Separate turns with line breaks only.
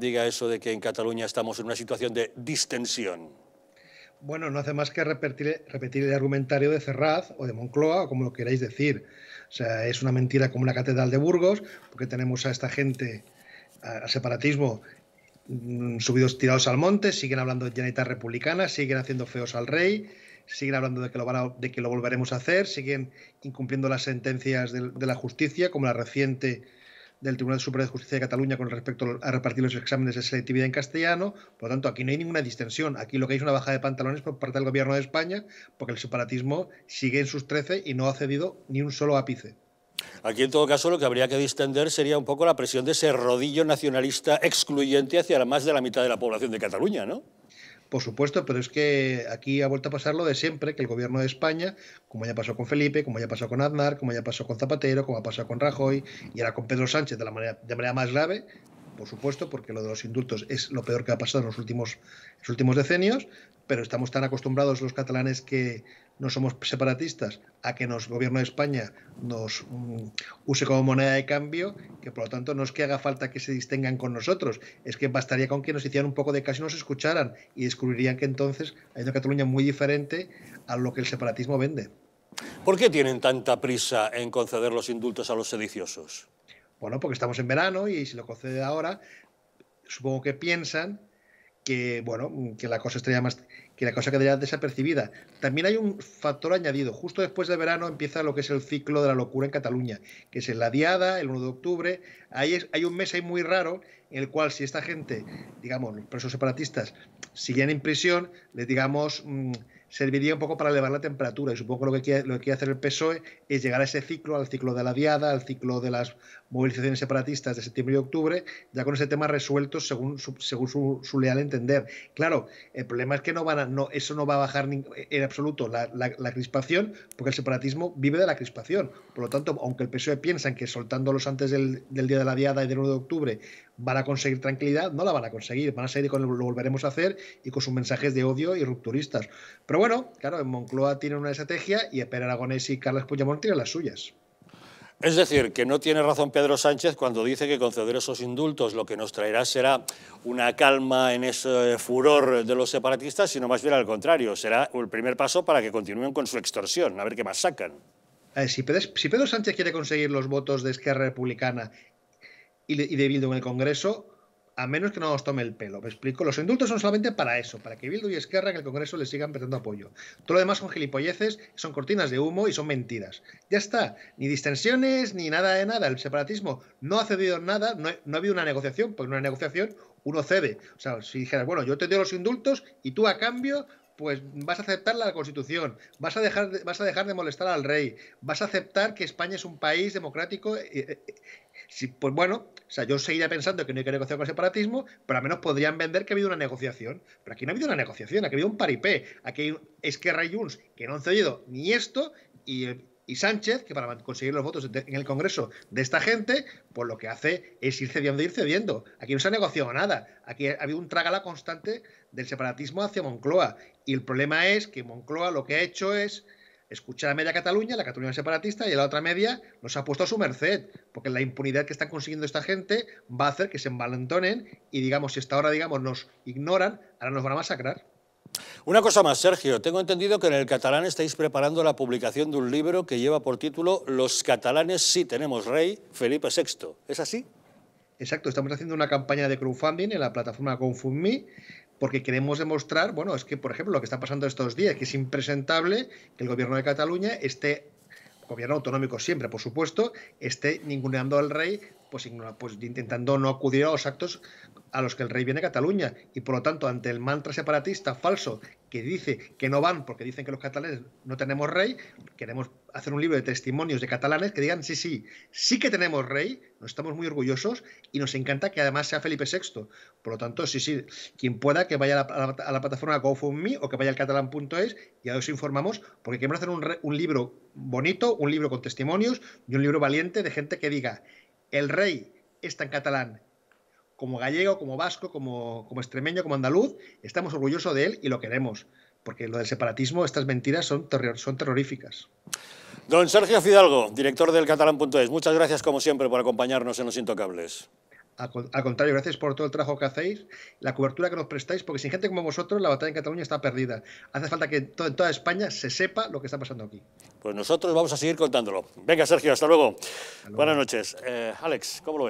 diga eso de que en Cataluña estamos en una situación de distensión.
Bueno, no hace más que repetir, el argumentario de Ferraz o de Moncloa, o como lo queráis decir. O sea, es una mentira como la Catedral de Burgos, porque tenemos a esta gente, al separatismo, mm, subidos tirados al monte, siguen hablando de llanita republicana, siguen haciendo feos al rey, siguen hablando de que lo, de que lo volveremos a hacer, siguen incumpliendo las sentencias de la justicia, como la reciente del Tribunal Superior de Justicia de Cataluña con respecto a repartir los exámenes de selectividad en castellano. Por lo tanto, aquí no hay ninguna distensión. Aquí lo que hay es una bajada de pantalones por parte del Gobierno de España, porque el separatismo sigue en sus trece y no ha cedido ni un solo ápice.
Aquí, en todo caso, lo que habría que distender sería un poco la presión de ese rodillo nacionalista excluyente hacia más de la mitad de la población de Cataluña, ¿no?
Por supuesto, pero es que aquí ha vuelto a pasar lo de siempre, que el gobierno de España, como ya pasó con Felipe, como ya pasó con Aznar, como ya pasó con Zapatero, como ha pasado con Rajoy, y ahora con Pedro Sánchez de la manera, de manera más grave, por supuesto, porque lo de los indultos es lo peor que ha pasado en los últimos, decenios, pero estamos tan acostumbrados los catalanes que no somos separatistas a que nos gobierno de España nos mm, use como moneda de cambio, que por lo tanto no es que haga falta que se distingan con nosotros, es que bastaría con que nos hicieran un poco de caso y nos escucharan y descubrirían que entonces hay una Cataluña muy diferente a lo que el separatismo vende.
¿Por qué tienen tanta prisa en conceder los indultos a los sediciosos?
Bueno, porque estamos en verano y si lo concede ahora, supongo que piensan que bueno, que la cosa estaría más que la cosa quedaría desapercibida. También hay un factor añadido. Justo después de verano empieza lo que es el ciclo de la locura en Cataluña, que es en la Diada, el 1 de octubre. Ahí hay un mes ahí muy raro en el cual si esta gente, digamos, los presos separatistas, siguen en prisión, les digamos... Mm, serviría un poco para elevar la temperatura. Y supongo que lo que quiere, lo que quiere hacer el PSOE es llegar a ese ciclo, al ciclo de la diada, al ciclo de las movilizaciones separatistas de septiembre y octubre, ya con ese tema resuelto según su, según su, leal entender. Claro, el problema es que no van a, no, eso no va a bajar en absoluto la, la, crispación, porque el separatismo vive de la crispación. Por lo tanto, aunque el PSOE piensa que soltándolos antes del, del día de la diada y del 1 de octubre van a conseguir tranquilidad, no la van a conseguir, van a seguir con lo volveremos a hacer y con sus mensajes de odio y rupturistas. Pero bueno, claro, en Moncloa tienen una estrategia y Pere Aragonés y Carlos Puigdemont tienen las suyas.
Es decir, que no tiene razón Pedro Sánchez cuando dice que conceder esos indultos lo que nos traerá será una calma en ese furor de los separatistas, sino más bien al contrario, será el primer paso para que continúen con su extorsión, a ver qué más sacan.
si, Pedro, si Pedro Sánchez quiere conseguir los votos de Esquerra Republicana y de Bildu en el Congreso, a menos que no nos tome el pelo. Me explico. Los indultos son solamente para eso, para que Bildu y Esquerra en el Congreso le sigan prestando apoyo. Todo lo demás son gilipolleces, son cortinas de humo y son mentiras. Ya está. Ni distensiones, ni nada de nada. El separatismo no ha cedido nada, no, ha habido una negociación, porque en una negociación uno cede. O sea, si dijeras, bueno, yo te doy los indultos y tú a cambio pues vas a aceptar la Constitución, vas a dejar de, vas a dejar de molestar al rey, vas a aceptar que España es un país democrático. Eh, eh, pues bueno, o sea, yo seguiría pensando que no hay que negociar con el separatismo, pero al menos podrían vender que ha habido una negociación. Pero aquí no ha habido una negociación, aquí ha habido un paripé. Aquí hay Esquerra y Junts que no han cedido ni esto y, Sánchez, que para conseguir los votos en el Congreso de esta gente, pues lo que hace es ir cediendo, ir cediendo. Aquí no se ha negociado nada. Aquí ha habido un trágala constante del separatismo hacia Moncloa. Y el problema es que Moncloa lo que ha hecho es escuchar a media Cataluña, la Cataluña separatista, y la otra media nos ha puesto a su merced, porque la impunidad que están consiguiendo esta gente va a hacer que se envalentonen y digamos, si hasta ahora digamos nos ignoran, ahora nos van a masacrar.
Una cosa más, Sergio, tengo entendido que en el catalán estáis preparando la publicación de un libro que lleva por título Los catalanes sí tenemos rey, Felipe VI. ¿Es así?
Exacto, estamos haciendo una campaña de crowdfunding en la plataforma GoFundMe porque queremos demostrar, bueno, es que, por ejemplo, lo que está pasando estos días, que es impresentable que el gobierno de Cataluña esté, gobierno autonómico siempre, por supuesto, esté ninguneando al rey, pues, pues intentando no acudir a los actos a los que el rey viene a Cataluña. Y por lo tanto, ante el mantra separatista falso que dice que no van porque dicen que los catalanes no tenemos rey, queremos hacer un libro de testimonios de catalanes que digan, sí, sí, sí que tenemos rey, nos estamos muy orgullosos y nos encanta que además sea Felipe VI. Por lo tanto, sí, sí, quien pueda que vaya a la, plataforma GoFundMe o que vaya al catalán.es, ya os informamos, porque queremos hacer un, un libro bonito, un libro con testimonios y un libro valiente de gente que diga, el rey está en catalán, como gallego, como vasco, como, como extremeño, como andaluz, estamos orgullosos de él y lo queremos. Porque lo del separatismo, estas mentiras son, son terroríficas.
Don Sergio Fidalgo, director del catalán.es, muchas gracias como siempre por acompañarnos en Los Intocables.
Al contrario, gracias por todo el trabajo que hacéis, la cobertura que nos prestáis, porque sin gente como vosotros la batalla en Cataluña está perdida. Hace falta que en toda España se sepa lo que está pasando aquí.
Pues nosotros vamos a seguir contándolo. Venga, Sergio, hasta luego. Buenas noches. Eh, Alex, ¿cómo lo ves?